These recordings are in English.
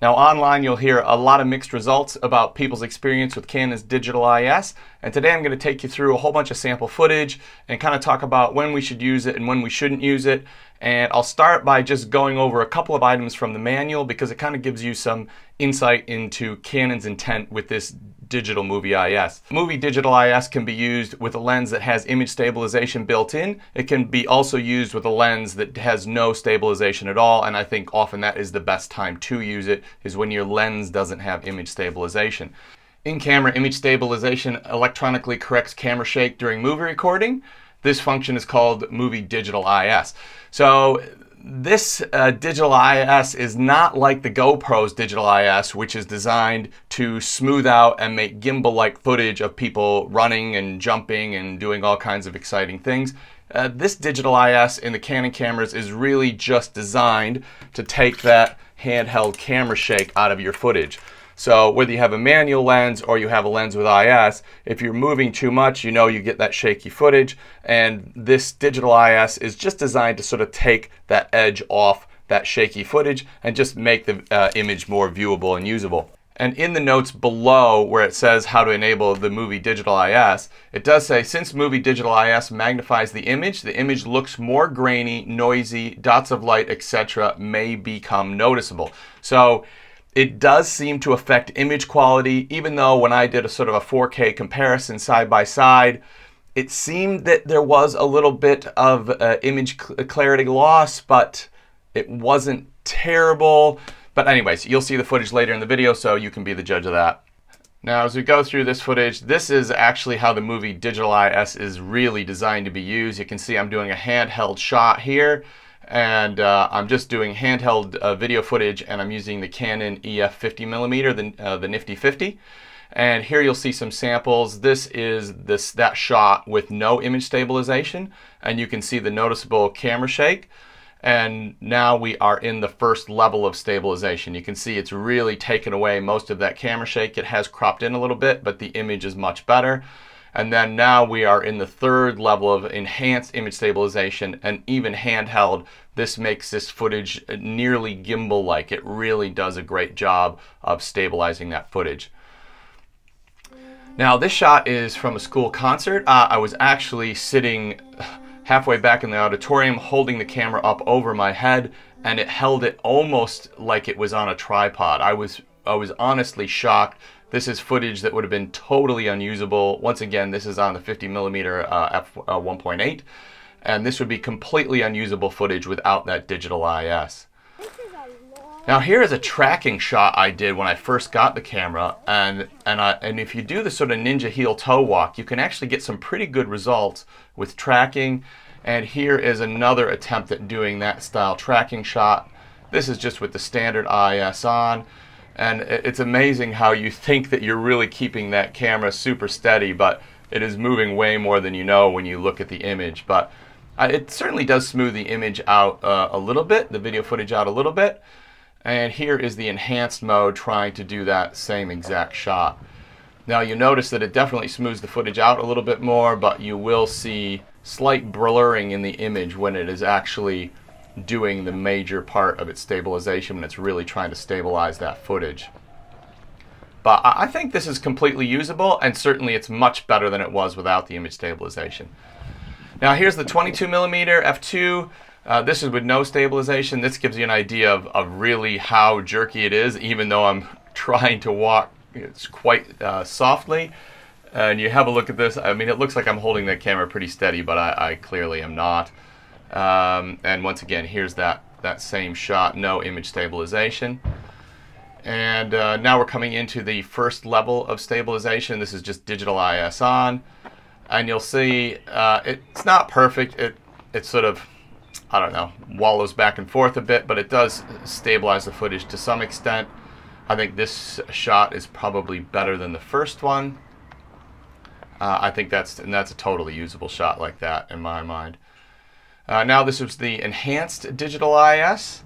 Now online you'll hear a lot of mixed results about people's experience with Canon's digital IS and today I'm going to take you through a whole bunch of sample footage and kind of talk about when we should use it and when we shouldn't use it and I'll start by just going over a couple of items from the manual because it kind of gives you some insight into Canon's intent with this digital movie IS. Movie digital IS can be used with a lens that has image stabilization built in. It can be also used with a lens that has no stabilization at all and I think often that is the best time to use it is when your lens doesn't have image stabilization. In-camera image stabilization electronically corrects camera shake during movie recording. This function is called Movie Digital IS. So this uh, digital IS is not like the GoPro's digital IS, which is designed to smooth out and make gimbal-like footage of people running and jumping and doing all kinds of exciting things. Uh, this digital IS in the Canon cameras is really just designed to take that handheld camera shake out of your footage. So whether you have a manual lens or you have a lens with IS, if you're moving too much, you know you get that shaky footage. And this digital IS is just designed to sort of take that edge off that shaky footage and just make the uh, image more viewable and usable. And in the notes below where it says how to enable the movie digital IS, it does say since movie digital IS magnifies the image, the image looks more grainy, noisy, dots of light, etc. may become noticeable. So it does seem to affect image quality, even though when I did a sort of a 4K comparison side by side, it seemed that there was a little bit of uh, image cl clarity loss, but it wasn't terrible. But anyways, you'll see the footage later in the video, so you can be the judge of that. Now, as we go through this footage, this is actually how the movie Digital IS is really designed to be used. You can see I'm doing a handheld shot here and uh, I'm just doing handheld uh, video footage and I'm using the Canon EF 50 millimeter, the, uh, the Nifty 50. And here you'll see some samples. This is this that shot with no image stabilization and you can see the noticeable camera shake. And now we are in the first level of stabilization. You can see it's really taken away most of that camera shake. It has cropped in a little bit, but the image is much better. And then now we are in the third level of enhanced image stabilization and even handheld. This makes this footage nearly gimbal-like. It really does a great job of stabilizing that footage. Now this shot is from a school concert. Uh, I was actually sitting halfway back in the auditorium holding the camera up over my head and it held it almost like it was on a tripod. I was I was honestly shocked this is footage that would have been totally unusable. Once again, this is on the 50 millimeter uh, f1.8, uh, and this would be completely unusable footage without that digital IS. Now here is a tracking shot I did when I first got the camera, and and I, and if you do the sort of ninja heel toe walk, you can actually get some pretty good results with tracking. And here is another attempt at doing that style tracking shot. This is just with the standard IS on. And it's amazing how you think that you're really keeping that camera super steady, but it is moving way more than you know when you look at the image. But uh, it certainly does smooth the image out uh, a little bit, the video footage out a little bit. And here is the enhanced mode trying to do that same exact shot. Now you notice that it definitely smooths the footage out a little bit more, but you will see slight blurring in the image when it is actually doing the major part of its stabilization when it's really trying to stabilize that footage. But I think this is completely usable and certainly it's much better than it was without the image stabilization. Now here's the 22 millimeter f2. Uh, this is with no stabilization. This gives you an idea of, of really how jerky it is, even though I'm trying to walk it's quite uh, softly. And you have a look at this. I mean, it looks like I'm holding the camera pretty steady, but I, I clearly am not. Um, and once again, here's that, that same shot, no image stabilization. And uh, now we're coming into the first level of stabilization. This is just digital IS on. And you'll see uh, it's not perfect. It, it sort of, I don't know, wallows back and forth a bit, but it does stabilize the footage to some extent. I think this shot is probably better than the first one. Uh, I think that's, and that's a totally usable shot like that in my mind. Uh, now this is the enhanced digital IS.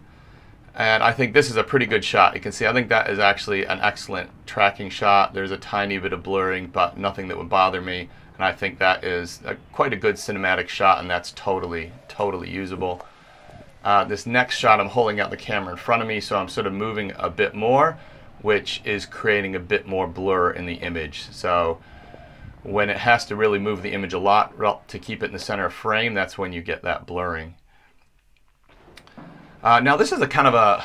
And I think this is a pretty good shot. You can see, I think that is actually an excellent tracking shot. There's a tiny bit of blurring, but nothing that would bother me. And I think that is a, quite a good cinematic shot, and that's totally, totally usable. Uh, this next shot, I'm holding out the camera in front of me, so I'm sort of moving a bit more, which is creating a bit more blur in the image. So when it has to really move the image a lot to keep it in the center of frame, that's when you get that blurring. Uh, now this is a kind of a,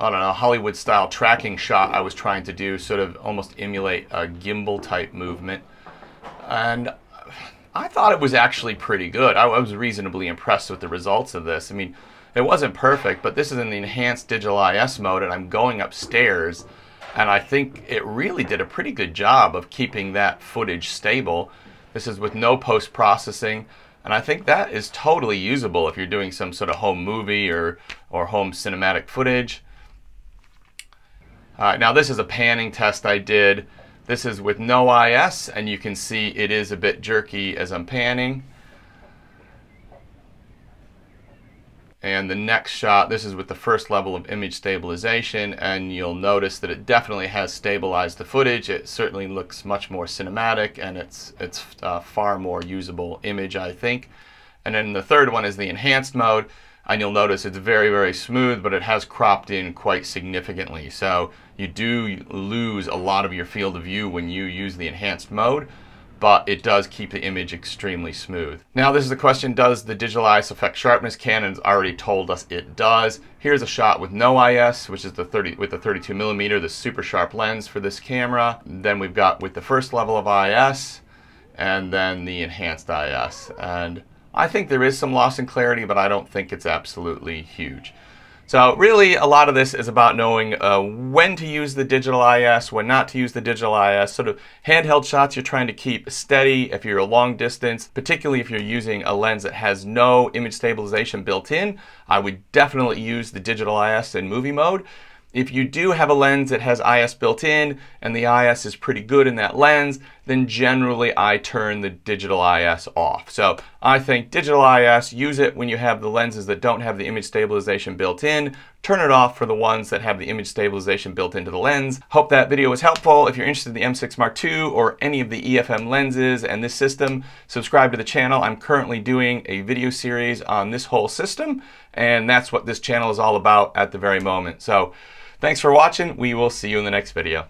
I don't know, Hollywood style tracking shot I was trying to do, sort of almost emulate a gimbal type movement. And I thought it was actually pretty good. I was reasonably impressed with the results of this. I mean, it wasn't perfect, but this is in the enhanced digital IS mode and I'm going upstairs and I think it really did a pretty good job of keeping that footage stable. This is with no post-processing and I think that is totally usable if you're doing some sort of home movie or, or home cinematic footage. Uh, now this is a panning test I did. This is with no IS and you can see it is a bit jerky as I'm panning. And the next shot, this is with the first level of image stabilization, and you'll notice that it definitely has stabilized the footage. It certainly looks much more cinematic, and it's, it's a far more usable image, I think. And then the third one is the enhanced mode, and you'll notice it's very, very smooth, but it has cropped in quite significantly. So you do lose a lot of your field of view when you use the enhanced mode but it does keep the image extremely smooth. Now this is the question, does the digital IS affect sharpness? Canon's already told us it does. Here's a shot with no IS, which is the 30 with the 32 millimeter, the super sharp lens for this camera. Then we've got with the first level of IS, and then the enhanced IS. And I think there is some loss in clarity, but I don't think it's absolutely huge. So really a lot of this is about knowing uh, when to use the digital IS, when not to use the digital IS, sort of handheld shots you're trying to keep steady if you're a long distance, particularly if you're using a lens that has no image stabilization built in. I would definitely use the digital IS in movie mode. If you do have a lens that has IS built in and the IS is pretty good in that lens, then generally I turn the digital IS off. So I think digital IS, use it when you have the lenses that don't have the image stabilization built in. Turn it off for the ones that have the image stabilization built into the lens. Hope that video was helpful. If you're interested in the M6 Mark II or any of the EFM lenses and this system, subscribe to the channel. I'm currently doing a video series on this whole system, and that's what this channel is all about at the very moment. So Thanks for watching. We will see you in the next video.